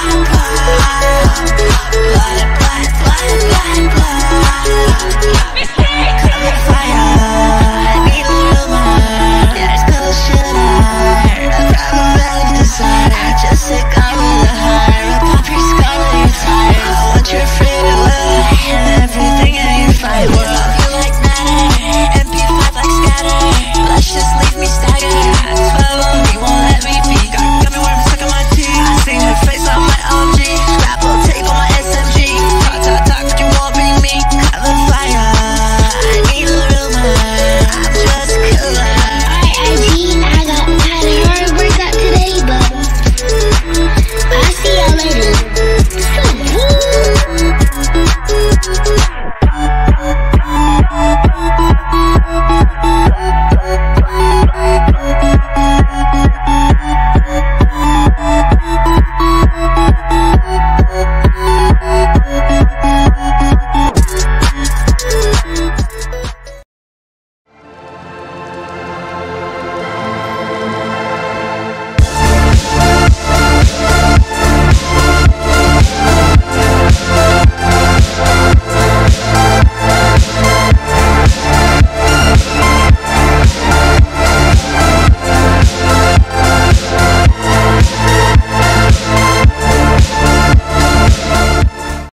Just